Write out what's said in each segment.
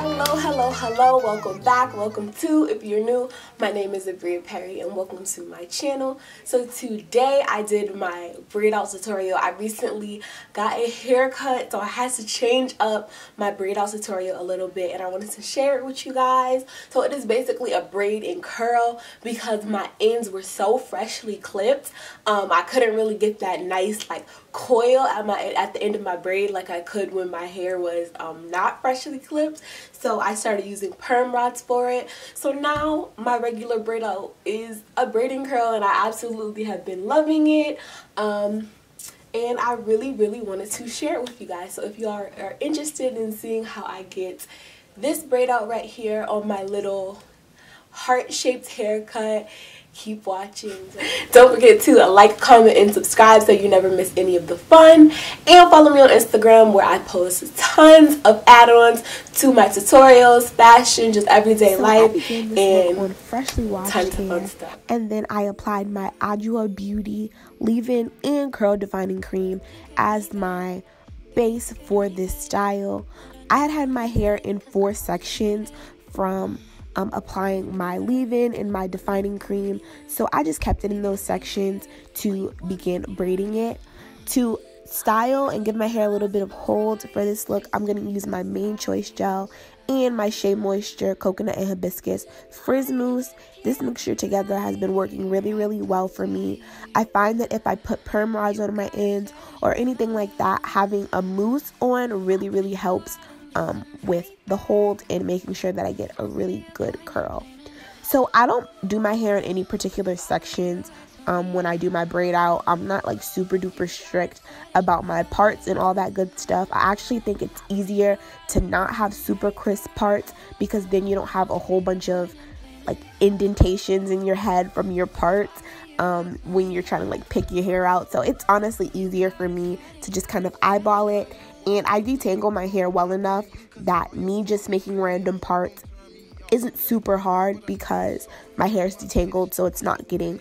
Hello, hello, hello. Welcome back. Welcome to, if you're new, my name is Abria Perry and welcome to my channel. So today I did my braid out tutorial. I recently got a haircut so I had to change up my braid out tutorial a little bit and I wanted to share it with you guys. So it is basically a braid and curl because my ends were so freshly clipped. Um, I couldn't really get that nice like coil at my at the end of my braid like I could when my hair was um, not freshly clipped. So I started using perm rods for it. So now my regular braid out is a braiding curl and I absolutely have been loving it. Um, and I really, really wanted to share it with you guys. So if you are, are interested in seeing how I get this braid out right here on my little heart-shaped haircut keep watching. Don't forget to like, comment, and subscribe so you never miss any of the fun. And follow me on Instagram where I post tons of add-ons to my tutorials, fashion, just everyday so life, and freshly washed tons hair, of fun stuff. And then I applied my Adwoa Beauty leave-in and curl defining cream as my base for this style. I had had my hair in four sections from um, applying my leave-in and my defining cream. So I just kept it in those sections to begin braiding it. To style and give my hair a little bit of hold for this look, I'm going to use my Mane Choice Gel and my Shea Moisture Coconut and Hibiscus Frizz Mousse. This mixture together has been working really, really well for me. I find that if I put perm rods on my ends or anything like that, having a mousse on really, really helps um, with the hold and making sure that I get a really good curl. So I don't do my hair in any particular sections um, when I do my braid out. I'm not like super duper strict about my parts and all that good stuff. I actually think it's easier to not have super crisp parts because then you don't have a whole bunch of like indentations in your head from your parts um, when you're trying to like pick your hair out. So it's honestly easier for me to just kind of eyeball it and I detangle my hair well enough that me just making random parts isn't super hard because my hair is detangled so it's not getting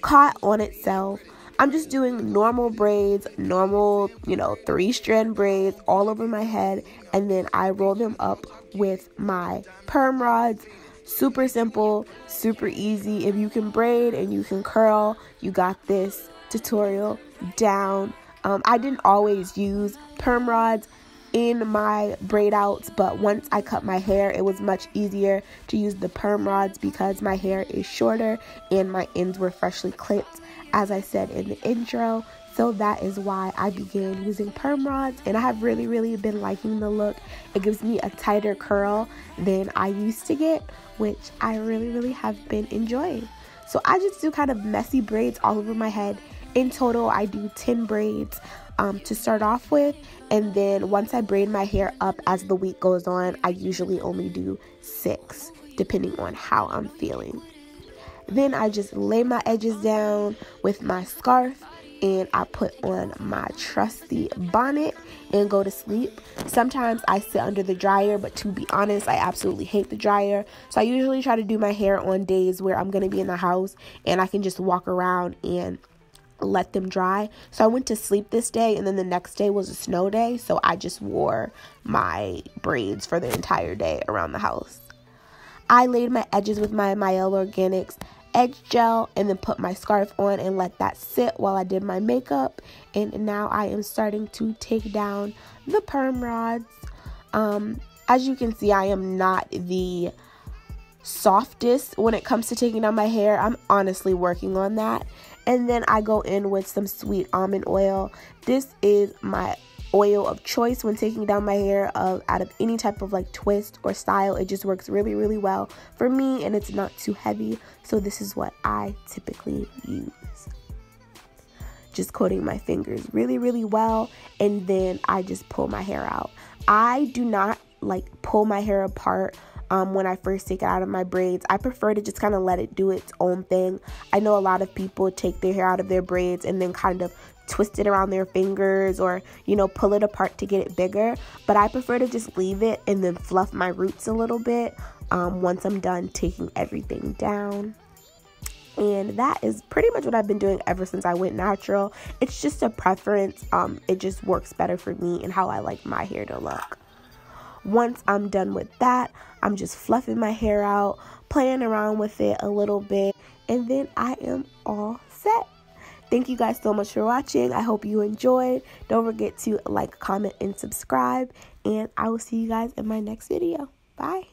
caught on itself. I'm just doing normal braids, normal, you know, three strand braids all over my head, and then I roll them up with my perm rods. Super simple, super easy. If you can braid and you can curl, you got this tutorial down. Um, I didn't always use perm rods in my braid outs, but once I cut my hair, it was much easier to use the perm rods because my hair is shorter and my ends were freshly clipped, as I said in the intro. So that is why I began using perm rods, and I have really, really been liking the look. It gives me a tighter curl than I used to get, which I really, really have been enjoying. So I just do kind of messy braids all over my head in total, I do 10 braids um, to start off with, and then once I braid my hair up as the week goes on, I usually only do six, depending on how I'm feeling. Then I just lay my edges down with my scarf and I put on my trusty bonnet and go to sleep. Sometimes I sit under the dryer, but to be honest, I absolutely hate the dryer. So I usually try to do my hair on days where I'm going to be in the house and I can just walk around and let them dry. So I went to sleep this day, and then the next day was a snow day. So I just wore my braids for the entire day around the house. I laid my edges with my Mielle Organics edge gel and then put my scarf on and let that sit while I did my makeup. And now I am starting to take down the perm rods. Um, as you can see, I am not the softest when it comes to taking down my hair. I'm honestly working on that. And then I go in with some sweet almond oil. This is my oil of choice when taking down my hair uh, out of any type of like twist or style. It just works really, really well for me and it's not too heavy. So this is what I typically use. Just coating my fingers really, really well. And then I just pull my hair out. I do not like pull my hair apart um, when I first take it out of my braids. I prefer to just kind of let it do its own thing. I know a lot of people take their hair out of their braids and then kind of twist it around their fingers or, you know, pull it apart to get it bigger. But I prefer to just leave it and then fluff my roots a little bit um, once I'm done taking everything down. And that is pretty much what I've been doing ever since I went natural. It's just a preference. Um, it just works better for me and how I like my hair to look. Once I'm done with that, I'm just fluffing my hair out, playing around with it a little bit, and then I am all set. Thank you guys so much for watching. I hope you enjoyed. Don't forget to like, comment, and subscribe. And I will see you guys in my next video. Bye.